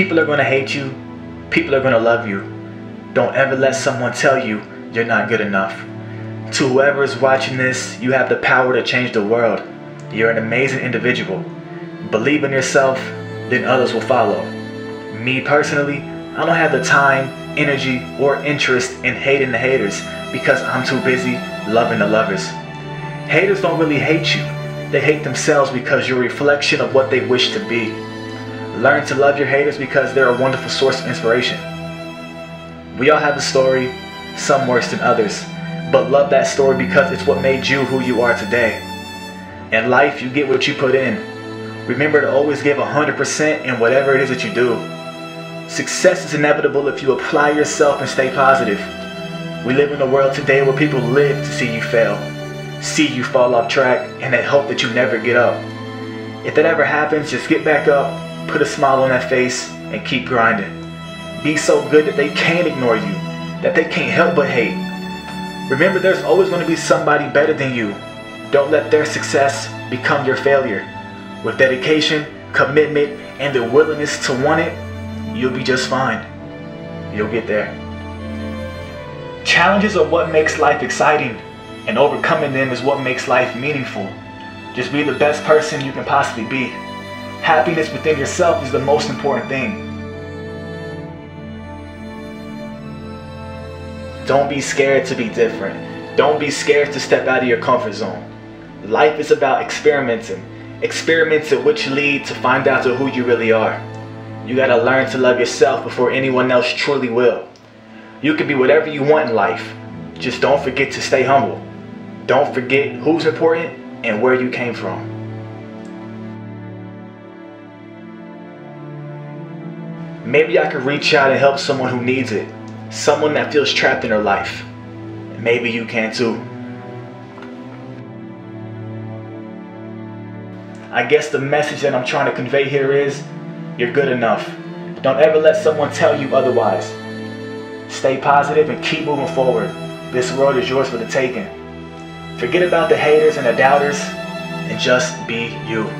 People are going to hate you. People are going to love you. Don't ever let someone tell you you're not good enough. To whoever is watching this, you have the power to change the world. You're an amazing individual. Believe in yourself, then others will follow. Me personally, I don't have the time, energy, or interest in hating the haters because I'm too busy loving the lovers. Haters don't really hate you. They hate themselves because you're a reflection of what they wish to be. Learn to love your haters because they're a wonderful source of inspiration. We all have a story, some worse than others, but love that story because it's what made you who you are today. In life, you get what you put in. Remember to always give 100% in whatever it is that you do. Success is inevitable if you apply yourself and stay positive. We live in a world today where people live to see you fail, see you fall off track, and they hope that you never get up. If that ever happens, just get back up, put a smile on that face, and keep grinding. Be so good that they can't ignore you, that they can't help but hate. Remember, there's always going to be somebody better than you. Don't let their success become your failure. With dedication, commitment, and the willingness to want it, you'll be just fine. You'll get there. Challenges are what makes life exciting, and overcoming them is what makes life meaningful. Just be the best person you can possibly be. Happiness within yourself is the most important thing. Don't be scared to be different. Don't be scared to step out of your comfort zone. Life is about experimenting. Experiments which lead to find out to who you really are. You gotta learn to love yourself before anyone else truly will. You can be whatever you want in life. Just don't forget to stay humble. Don't forget who's important and where you came from. Maybe I could reach out and help someone who needs it. Someone that feels trapped in their life. Maybe you can too. I guess the message that I'm trying to convey here is you're good enough. Don't ever let someone tell you otherwise. Stay positive and keep moving forward. This world is yours for the taking. Forget about the haters and the doubters and just be you.